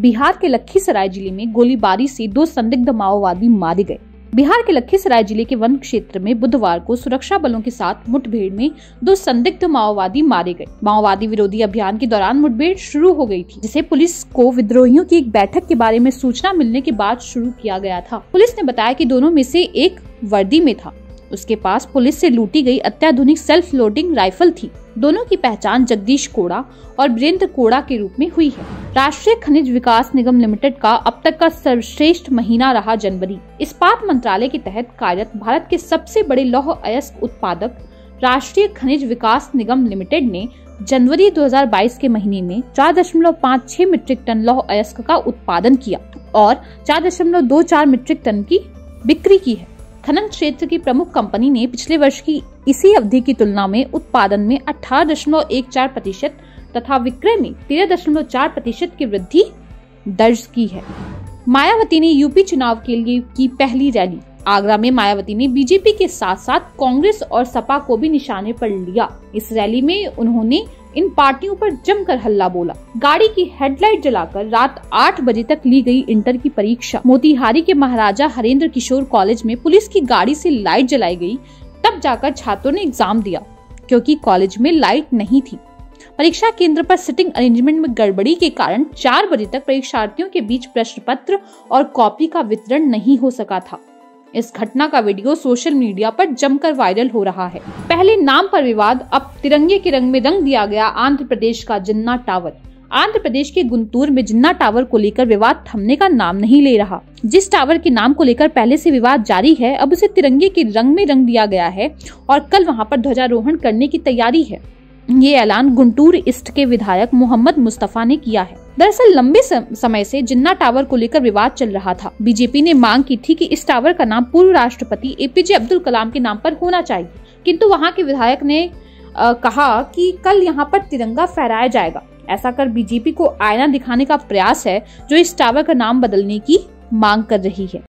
बिहार के लखीसराय ज़िले में गोलीबारी से दो संदिग्ध माओवादी मारे गए। बिहार के लखीसराय ज़िले के वन क्षेत्र में बुधवार को सुरक्षा बलों के साथ मुठभेड़ में दो संदिग्ध माओवादी मारे गए। माओवादी विरोधी अभियान के दौरान मुठभेड़ शुरू हो गई थी, जिसे पुलिस को विद्रोहियों की एक बैठक के बारे में सूचना मिलने के बाद शुरू किया गया था। पुलिस ने बताया कि दोनों में से एक वर्दी में था। उसके पास पुलिस से लूटी गई अत्याधुनिक सेल्फ लोडिंग राइफल थी। दोनों की पहचान जगदीश कोड़ा और वीरेंद्र कोड़ा के रूप में हुई है। राष्ट्रीय खनिज विकास निगम लिमिटेड का अब तक का सर्वश्रेष्ठ महीना रहा जनवरी। इस्पात मंत्रालय के तहत कार्यरत भारत के सबसे बड़े लौह अयस्क उत्पादक राष्ट्रीय खनिज विकास निगम लिमिटेड ने जनवरी 2022 के महीने में 4.56 मीट्रिक टन लौह अयस्क का उत्पादन किया और 4.24 मीट्रिक टन की बिक्री की है। खनन क्षेत्र की प्रमुख कंपनी ने पिछले वर्ष की इसी अवधि की तुलना में उत्पादन में अठारह प्रतिशत तथा विक्रय में तेरह दशमलव चार प्रतिशत की वृद्धि दर्ज की है। मायावती ने यूपी चुनाव के लिए की पहली रैली। आगरा में मायावती ने बीजेपी के साथ साथ कांग्रेस और सपा को भी निशाने पर लिया। इस रैली में उन्होंने इन पार्टियों पर जमकर हल्ला बोला। गाड़ी की हेडलाइट जलाकर रात आठ बजे तक ली गई इंटर की परीक्षा। मोतिहारी के महाराजा हरेंद्र किशोर कॉलेज में पुलिस की गाड़ी से लाइट जलाई गई, तब जाकर छात्रों ने एग्ज़ाम दिया, क्योंकि कॉलेज में लाइट नहीं थी। परीक्षा केंद्र पर सिटिंग अरेंजमेंट में गड़बड़ी के कारण चार बजे तक परीक्षार्थियों के बीच प्रश्न पत्र और कॉपी का वितरण नहीं हो सका था। इस घटना का वीडियो सोशल मीडिया पर जमकर वायरल हो रहा है। पहले नाम पर विवाद, अब तिरंगे के रंग में रंग दिया गया आंध्र प्रदेश का जिन्ना टावर। आंध्र प्रदेश के गुंटूर में जिन्ना टावर को लेकर विवाद थमने का नाम नहीं ले रहा। जिस टावर के नाम को लेकर पहले से विवाद जारी है, अब उसे तिरंगे के रंग में रंग दिया गया है और कल वहाँ पर ध्वजारोहण करने की तैयारी है। ये ऐलान गुंटूर ईस्ट के विधायक मोहम्मद मुस्तफ़ा ने किया है। दरअसल लंबे समय से जिन्ना टावर को लेकर विवाद चल रहा था बीजेपी ने मांग की थी कि इस टावर का नाम पूर्व राष्ट्रपति एपीजे अब्दुल कलाम के नाम पर होना चाहिए। किंतु वहाँ के विधायक ने आ, कहा कि कल यहाँ पर तिरंगा फहराया जाएगा। ऐसा कर बीजेपी को आयना दिखाने का प्रयास है जो इस टावर का नाम बदलने की मांग कर रही है।